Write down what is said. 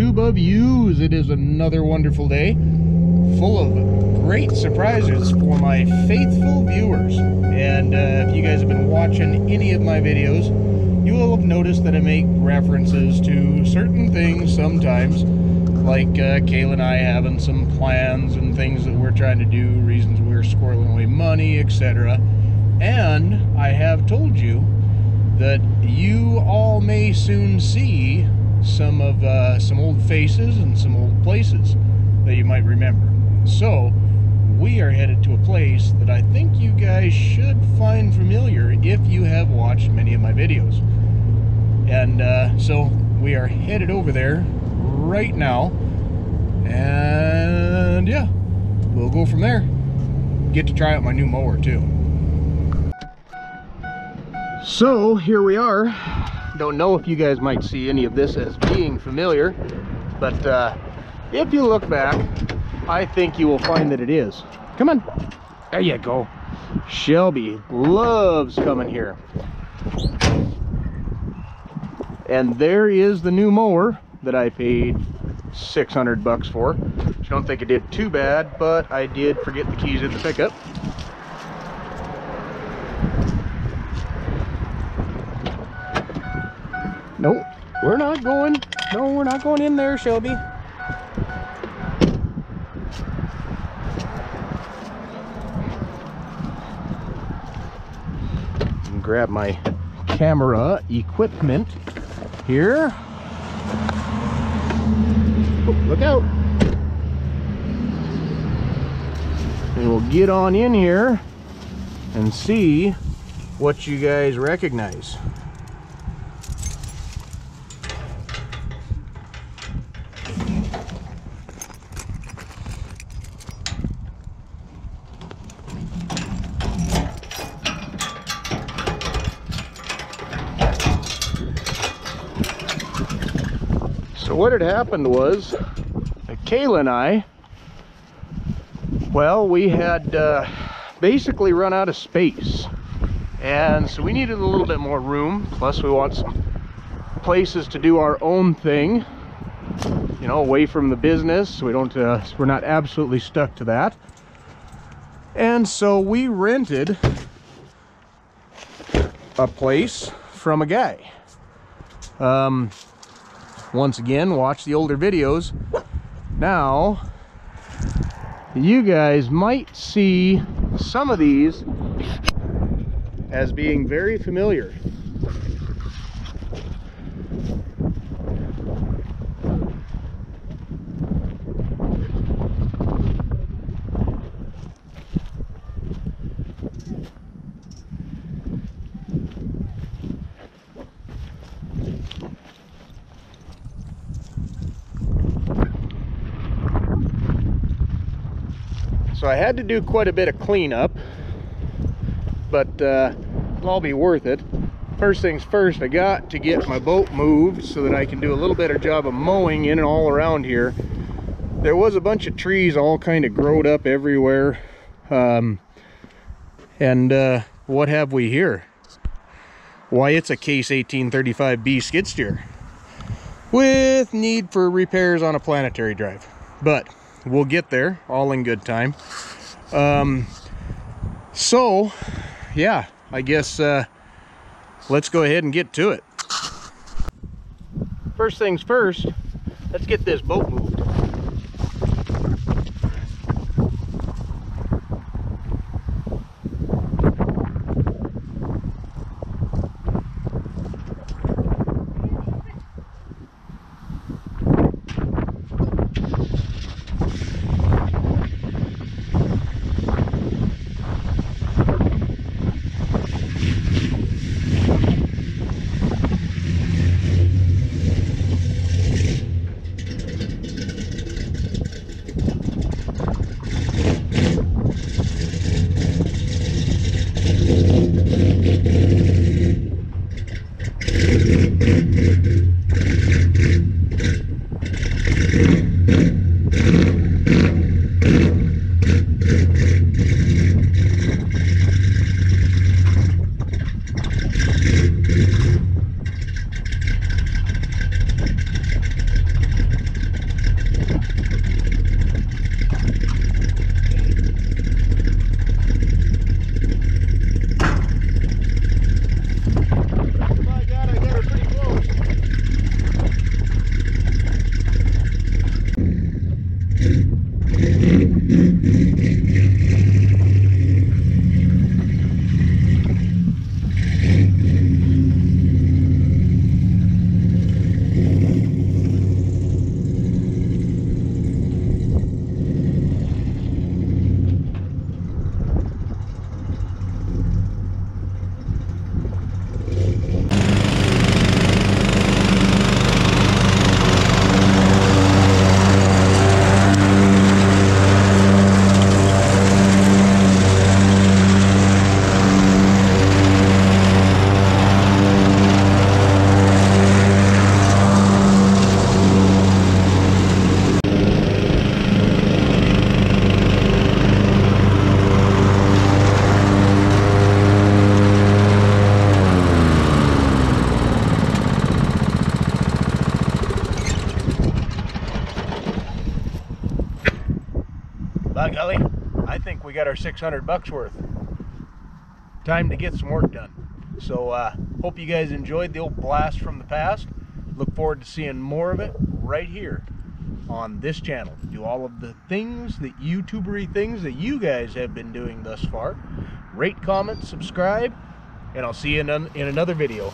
tuba Yous. it is another wonderful day full of great surprises for my faithful viewers and uh, if you guys have been watching any of my videos you will have noticed that I make references to certain things sometimes like uh, Kayla and I having some plans and things that we're trying to do reasons we're squirreling away money etc and I have told you that you all may soon see some of uh, some old faces and some old places that you might remember. So we are headed to a place that I think you guys should find familiar if you have watched many of my videos. And uh, so we are headed over there right now. And yeah, we'll go from there. Get to try out my new mower too. So here we are. Don't know if you guys might see any of this as being familiar, but uh, if you look back, I think you will find that it is. Come on. There you go. Shelby loves coming here. And there is the new mower that I paid 600 bucks for. I don't think it did too bad, but I did forget the keys in the pickup. Nope, we're not going. No, we're not going in there, Shelby. grab my camera equipment here. Oh, look out. And we'll get on in here and see what you guys recognize. What had happened was Kayla and I, well, we had uh, basically run out of space. And so we needed a little bit more room. Plus we want some places to do our own thing, you know, away from the business. We don't, uh, we're not absolutely stuck to that. And so we rented a place from a guy. Um, once again watch the older videos. Now you guys might see some of these as being very familiar So I had to do quite a bit of cleanup, but uh, it'll all be worth it. First things first, I got to get my boat moved so that I can do a little better job of mowing in and all around here. There was a bunch of trees all kind of growed up everywhere. Um, and uh, what have we here? Why, it's a Case 1835B skid steer with need for repairs on a planetary drive. But we'll get there all in good time. Um, so yeah i guess uh, let's go ahead and get to it. First things first let's get this boat moved I think we got our 600 bucks worth. Time to get some work done. So uh, hope you guys enjoyed the old blast from the past. Look forward to seeing more of it right here on this channel. Do all of the things, the YouTubery things that you guys have been doing thus far. Rate, comment, subscribe, and I'll see you in, in another video.